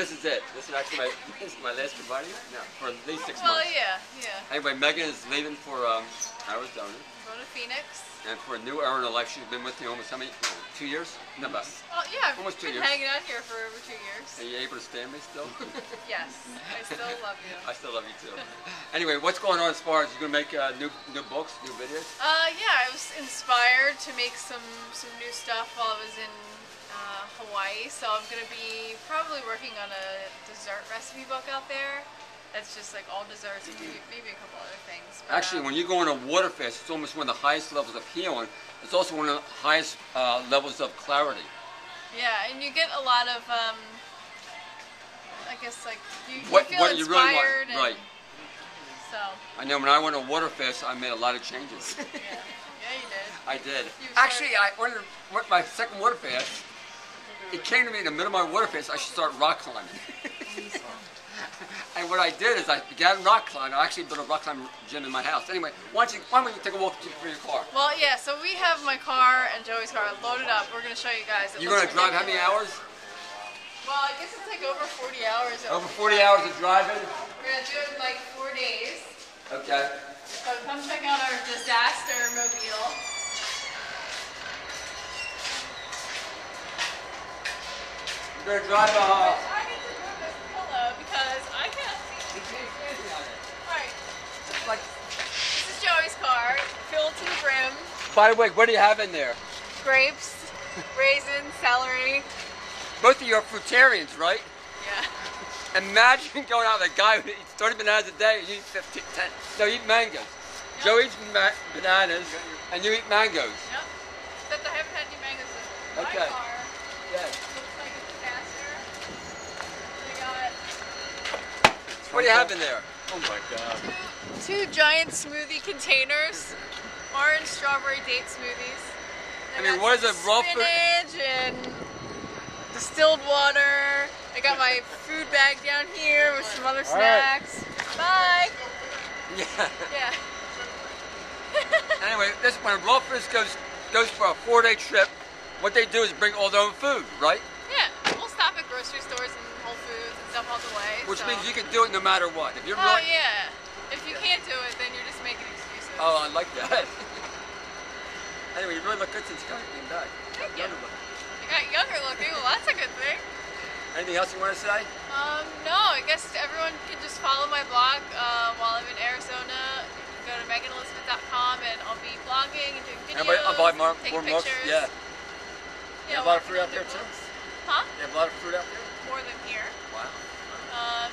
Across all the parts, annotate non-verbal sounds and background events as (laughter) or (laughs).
This is it. This is actually my this is my last goodbye to you. No, for at least six Well, months. yeah, yeah. Anyway, Megan is leaving for um, Arizona, Going to Phoenix. and for a new era in her life, she's been with me almost how many? No, two years? No, about. Oh, yeah. I've Almost two been years. hanging out here for over two years. Are you able to stand me still? (laughs) Yes, I still love you. I still love you too. Anyway, what's going on as far as you gonna make uh, new new books, new videos? Uh, yeah, I was inspired to make some some new stuff while I was in uh, Hawaii. So I'm gonna be probably working on a dessert recipe book out there. That's just like all desserts and maybe, maybe a couple other things. But, Actually, um, when you go on a water fast, it's almost one of the highest levels of healing. It's also one of the highest uh, levels of clarity. yeah, and you get a lot of um, I guess like you, you What- feel what you really want, and right. so I know when I went on a water fast, I made a lot of changes. yeah, yeah, you did. I did. Actually, I wanted to, what- my second water fast. It came to me in the middle of my water fast. I should start rock climbing. and what I did is I began rock climbing. I actually built a rock climbing gym in my house. Anyway, why don't you, why don't you take a walk to your car? Well, yeah. So we have my car and Joey's car loaded up. We're gonna show you guys. It You're gonna drive how many hours? Well, I guess it's like over 40 hours. Over 40 hours of driving. We're gonna do it in like four days. Okay. So You're gonna drive uh, I need to move this pillow because I can't see. Right. like. This is Joey's car, filled to the brim. By the way, what do you have in there? Grapes, (laughs) raisins, celery. Both of you are fruitarians, right? Yeah. (laughs) Imagine going out with a guy who eats 30 bananas a day and you eat 15, 10. No, you eat mangoes. Joe eats ma- bananas and you eat mangoes. Yep. Except I haven't had any mangoes in Okay. my car. Yeah. Looks like a disaster. We got What do you have in there? Oh my god. two giant smoothie containers, orange strawberry date smoothies. I mean, what is it, raw fruit? Spinach and distilled water. I got my food bag down here with some other All right. snacks. Bye. Yeah. Yeah. (laughs) Anyway, this when Raw Foods goes goes for a four day trip, what they do is bring all their own food, right? yeah. We'll stop at grocery stores and Whole Foods and stuff on the way. Which so. means you can do it no matter what. If you're Oh really, yeah. If you can't do it, then you're just making excuses. oh, I like that. (laughs) anyway, you really look good since you came back. Thank you. You got younger looking. Well, that's a good thing. Anything else you want to say? Um, no, I guess everyone can just follow my blog uh, while I'm in Arizona. You can go to meganelizabeth.com and I'll be blogging and doing videos. Everybody, I'll buy more, more pictures. Yeah. Yeah, have a lot of on out there, new too? Books. Huh? You have a lot of fruit out there. More than here. Wow. Um,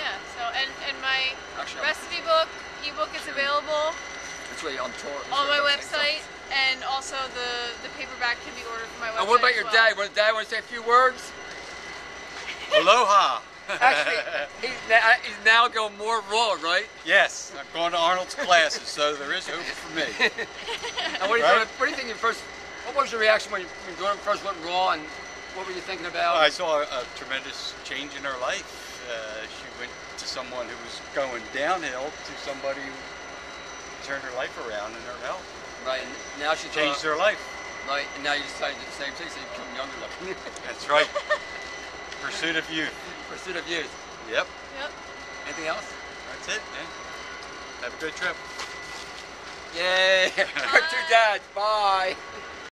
yeah. So and and my Actually, I'm- recipe book ebook is available It's really on tour. on my website, and also the the paperback can be ordered from my website. And what about as your well. dad? Want dad want to say a few words? Aloha. (laughs) Actually, he's now, he's now going more raw, right? yes, I'm going to Arnold's classes, so there is hope for me. (laughs) And what do you, Right. what do you think? You first, what was your reaction when you, when you first went raw, and what were you thinking about? I saw a, a tremendous change in her life. Uh, she went to someone who was going downhill to somebody who turned her life around and her health. right. And now she Changed uh, her life. Right. And now you decided to do the same thing, so you become younger looking. That's right. (laughs) Pursuit of youth. Pursuit of youth. Yep, Yep. Anything else? that's it, man. Have a good trip. Yay! (laughs) Two dads. Bye.